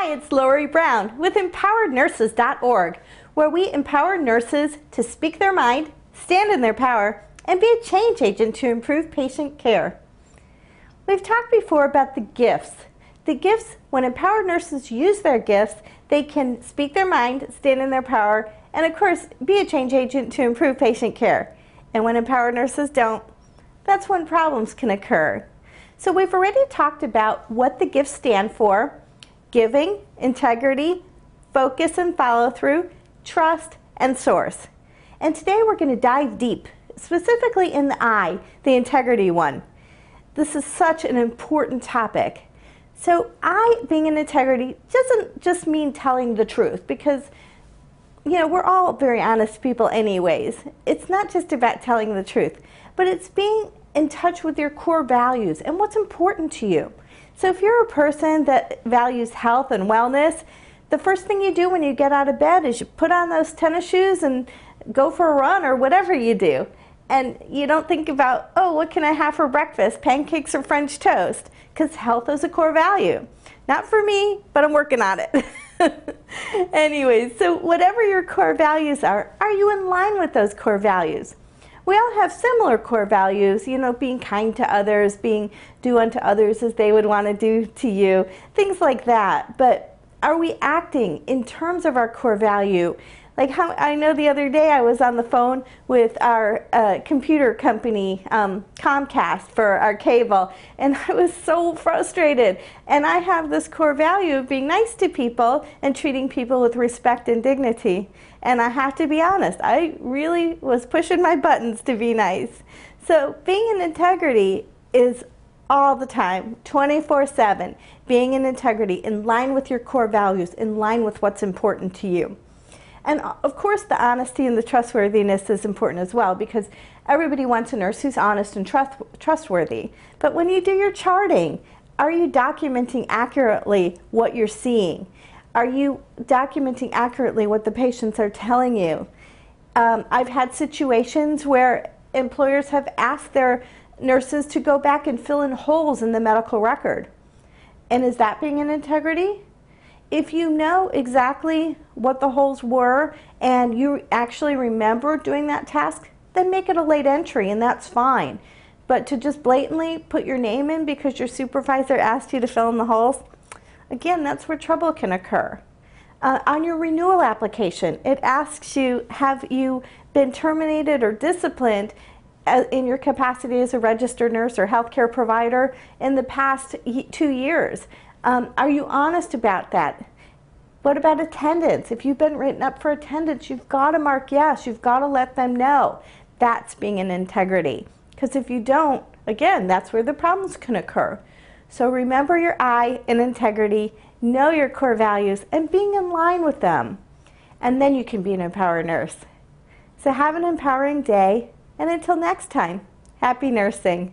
Hi, it's Lorie Brown with empowerednurses.org, where we empower nurses to speak their mind, stand in their power, and be a change agent to improve patient care. We've talked before about the gifts. The gifts, when empowered nurses use their gifts, they can speak their mind, stand in their power, and of course, be a change agent to improve patient care. And when empowered nurses don't, that's when problems can occur. So we've already talked about what the gifts stand for, giving, integrity, focus and follow through, trust, and source. And today we're going to dive deep, specifically in the I, the integrity one. This is such an important topic. So, I being in integrity doesn't just mean telling the truth because, you know, we're all very honest people, anyways. It's not just about telling the truth, but it's being in touch with your core values and what's important to you. So if you're a person that values health and wellness, the first thing you do when you get out of bed is you put on those tennis shoes and go for a run or whatever you do. And you don't think about, oh, what can I have for breakfast, pancakes or French toast? Because health is a core value. Not for me, but I'm working on it. Anyways, so whatever your core values are, are you in line with those core values? we all have similar core values, you know, being kind to others, being do unto others as they would want to do to you, things like that. But are we acting in terms of our core value? Like how I know the other day I was on the phone with our uh, computer company, um, Comcast, for our cable, and I was so frustrated. And I have this core value of being nice to people and treating people with respect and dignity. And I have to be honest, I really was pushing my buttons to be nice. So being in integrity is all the time, 24 7, being in integrity, in line with your core values, in line with what's important to you. And uh, of course, the honesty and the trustworthiness is important as well because everybody wants a nurse who's honest and trust, trustworthy. But when you do your charting, are you documenting accurately what you're seeing? Are you documenting accurately what the patients are telling you? Um, I've had situations where employers have asked their nurses to go back and fill in holes in the medical record. And is that being an integrity? If you know exactly what the holes were and you actually remember doing that task, then make it a late entry and that's fine. But to just blatantly put your name in because your supervisor asked you to fill in the holes, Again, that's where trouble can occur. Uh, on your renewal application, it asks you, have you been terminated or disciplined in your capacity as a registered nurse or healthcare provider in the past two years? Um, are you honest about that? What about attendance? If you've been written up for attendance, you've got to mark yes. You've got to let them know. That's being in integrity. Because if you don't, again, that's where the problems can occur. So remember your I in integrity, know your core values, and being in line with them. And then you can be an empowered nurse. So have an empowering day, and until next time, happy nursing.